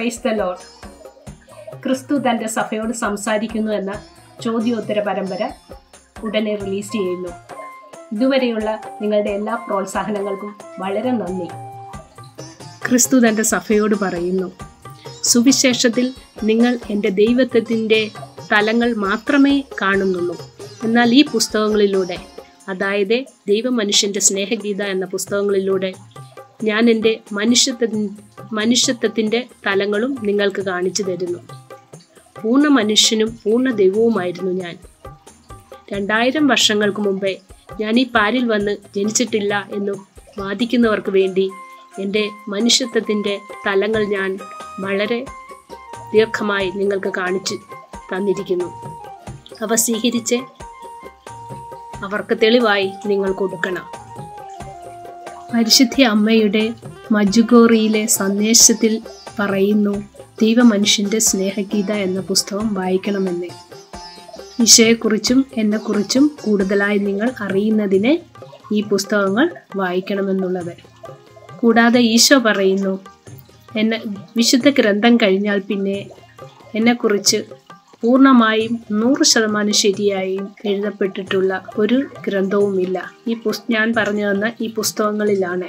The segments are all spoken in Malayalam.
പ്രൈസ് ദ ലോഡ് ക്രിസ്തു തന്റെ സഭയോട് സംസാരിക്കുന്നു എന്ന ചോദ്യോത്തര പരമ്പര ഉടനെ റിലീസ് ചെയ്യുന്നു. ഇതുവരെയുള്ള നിങ്ങളുടെ എല്ലാ പ്രോത്സാഹനങ്ങൾക്കും വളരെ നന്ദി. ക്രിസ്തു തന്റെ സഭയോട് പറയുന്നു സുവിശേഷത്തിൽ നിങ്ങൾ എന്റെ ദൈവത്വത്തിന്റെ തലങ്ങൾ മാത്രമേ കാണുന്നുള്ളൂ. എന്നാൽ ഈ പുസ്തകങ്ങളിലൂടെ അതായത് ദൈവമനുഷ്യന്റെ സ്നേഹഗീത എന്ന പുസ്തകങ്ങളിലൂടെ ഞാൻ എന്റെ മനുഷ്യത്വ മനുഷ്യത്വത്തിന്റെ തലങ്ങളും നിങ്ങൾക്ക് കാണിച്ചു തരുന്നു. പൂർണ മനുഷ്യനും പൂർണ ദൈവവുമായിരുന്നു ഞാൻ. രണ്ടായിരം വർഷങ്ങൾക്ക് മുമ്പേ ഞാൻ ഈ പാരിൽ വന്ന് ജനിച്ചിട്ടില്ല എന്ന് വാദിക്കുന്നവർക്ക് വേണ്ടി എന്റെ മനുഷ്യത്വത്തിന്റെ തലങ്ങൾ ഞാൻ വളരെ ദീർഘമായി നിങ്ങൾക്ക് കാണിച്ചു തന്നിരിക്കുന്നു. അവ സ്വീകരിച്ച് അവർക്ക് തെളിവായി നിങ്ങൾ കൊടുക്കണം. പരിശുദ്ധ അമ്മയുടെ മജുഗോറിയിലെ സന്ദേശത്തിൽ പറയുന്നു ദൈവമനുഷ്യന്റെ സ്നേഹഗീത എന്ന പുസ്തകം വായിക്കണമെന്ന്. ഈശോയെക്കുറിച്ചും എന്നെക്കുറിച്ചും കൂടുതലായി നിങ്ങൾ അറിയുന്നതിന് ഈ പുസ്തകങ്ങൾ വായിക്കണമെന്നുള്ളത്. കൂടാതെ ഈശോ പറയുന്നു എന്നെ വിശുദ്ധ ഗ്രന്ഥം കഴിഞ്ഞാൽ പിന്നെ എന്നെക്കുറിച്ച് പൂർണമായും നൂറ് ശതമാനം ശരിയായും എഴുതപ്പെട്ടിട്ടുള്ള ഒരു ഗ്രന്ഥവുമില്ല. ഈ പുസ് ഞാൻ പറഞ്ഞു തന്ന ഈ പുസ്തകങ്ങളിലാണ്.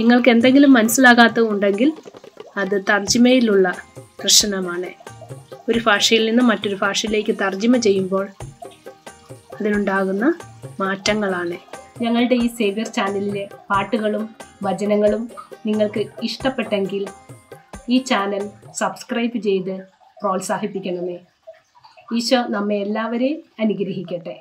നിങ്ങൾക്ക് എന്തെങ്കിലും മനസ്സിലാകാത്തതുണ്ടെങ്കിൽ അത് തർജിമയിലുള്ള പ്രശ്നമാണ്. ഒരു ഭാഷയിൽ നിന്ന് മറ്റൊരു ഭാഷയിലേക്ക് തർജിമ ചെയ്യുമ്പോൾ അതിനുണ്ടാകുന്ന മാറ്റങ്ങളാണ്. ഞങ്ങളുടെ ഈ സേവ്യർ ചാനലിലെ പാട്ടുകളും വചനങ്ങളും നിങ്ങൾക്ക് ഇഷ്ടപ്പെട്ടെങ്കിൽ ഈ ചാനൽ സബ്സ്ക്രൈബ് ചെയ്ത് പ്രോത്സാഹിപ്പിക്കണമേ. ഈശോ നമ്മെ എല്ലാവരെയും അനുഗ്രഹിക്കട്ടെ.